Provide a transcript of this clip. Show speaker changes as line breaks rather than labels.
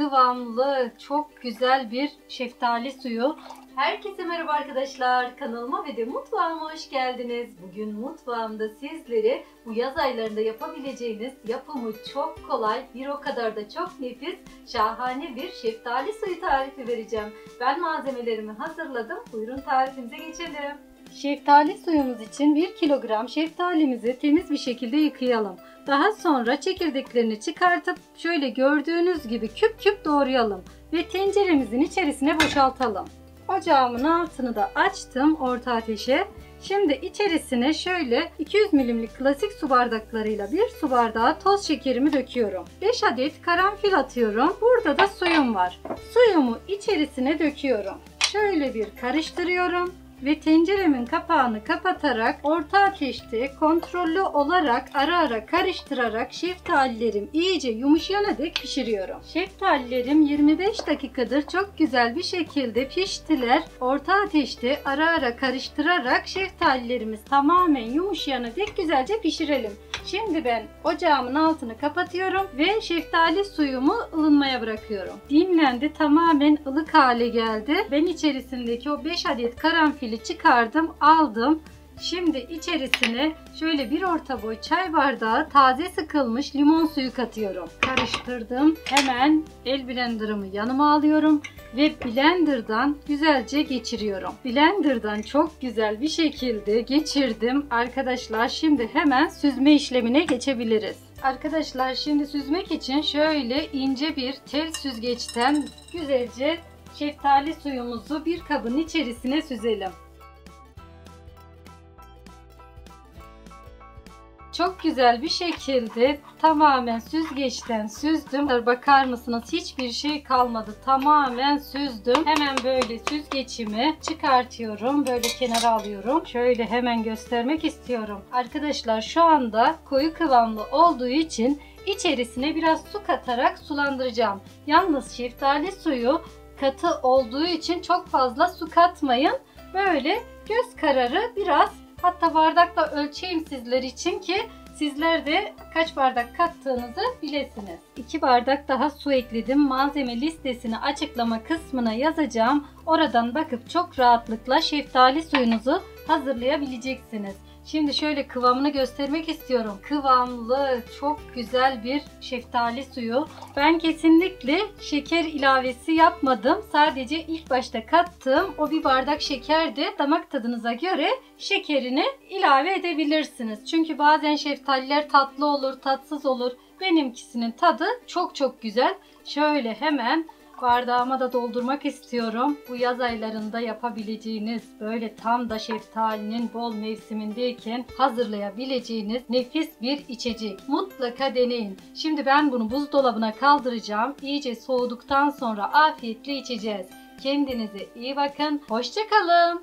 kıvamlı, çok güzel bir şeftali suyu. Herkese merhaba arkadaşlar. Kanalıma ve de mutfağıma hoş geldiniz. Bugün mutfağımda sizlere bu yaz aylarında yapabileceğiniz yapımı çok kolay, bir o kadar da çok nefis, şahane bir şeftali suyu tarifi vereceğim. Ben malzemelerimi hazırladım. Buyurun tarifimize geçelim. Şeftali suyumuz için 1 kilogram şeftalimizi temiz bir şekilde yıkayalım. Daha sonra çekirdeklerini çıkartıp şöyle gördüğünüz gibi küp küp doğrayalım ve tenceremizin içerisine boşaltalım. Ocağımın altını da açtım orta ateşe. Şimdi içerisine şöyle 200 milimlik klasik su bardaklarıyla bir su bardağı toz şekerimi döküyorum. 5 adet karanfil atıyorum. Burada da suyum var. Suyumu içerisine döküyorum. Şöyle bir karıştırıyorum ve tenceremin kapağını kapatarak orta ateşte kontrollü olarak ara ara karıştırarak şeftalilerim iyice yumuşayana dek pişiriyorum. Şeftalilerim 25 dakikadır çok güzel bir şekilde piştiler. Orta ateşte ara ara karıştırarak şeftalilerimiz tamamen yumuşayana dek güzelce pişirelim. Şimdi ben ocağımın altını kapatıyorum ve şeftali suyumu ılınmaya bırakıyorum. Dinlendi tamamen ılık hale geldi. Ben içerisindeki o 5 adet karanfili çıkardım aldım. Şimdi içerisine şöyle bir orta boy çay bardağı taze sıkılmış limon suyu katıyorum. Karıştırdım. Hemen el blenderımı yanıma alıyorum ve blenderdan güzelce geçiriyorum. Blenderdan çok güzel bir şekilde geçirdim. Arkadaşlar şimdi hemen süzme işlemine geçebiliriz. Arkadaşlar şimdi süzmek için şöyle ince bir tel süzgeçten güzelce şeftali suyumuzu bir kabın içerisine süzelim. Çok güzel bir şekilde tamamen süzgeçten süzdüm. Bakar mısınız hiçbir şey kalmadı. Tamamen süzdüm. Hemen böyle süzgeçimi çıkartıyorum. Böyle kenara alıyorum. Şöyle hemen göstermek istiyorum. Arkadaşlar şu anda koyu kıvamlı olduğu için içerisine biraz su katarak sulandıracağım. Yalnız şeftali suyu katı olduğu için çok fazla su katmayın. Böyle göz kararı biraz Hatta bardakla ölçeyim sizler için ki sizler de kaç bardak kattığınızı bilesiniz. 2 bardak daha su ekledim. Malzeme listesini açıklama kısmına yazacağım. Oradan bakıp çok rahatlıkla şeftali suyunuzu hazırlayabileceksiniz. Şimdi şöyle kıvamını göstermek istiyorum. Kıvamlı, çok güzel bir şeftali suyu. Ben kesinlikle şeker ilavesi yapmadım. Sadece ilk başta kattığım o bir bardak şekerdi. Damak tadınıza göre şekerini ilave edebilirsiniz. Çünkü bazen şeftaliler tatlı olur, tatsız olur. Benimkisinin tadı çok çok güzel. Şöyle hemen bardağıma da doldurmak istiyorum. Bu yaz aylarında yapabileceğiniz böyle tam da şeftalinin bol mevsimindeyken hazırlayabileceğiniz nefis bir içecek. Mutlaka deneyin. Şimdi ben bunu buzdolabına kaldıracağım. İyice soğuduktan sonra afiyetle içeceğiz. Kendinize iyi bakın. Hoşçakalın.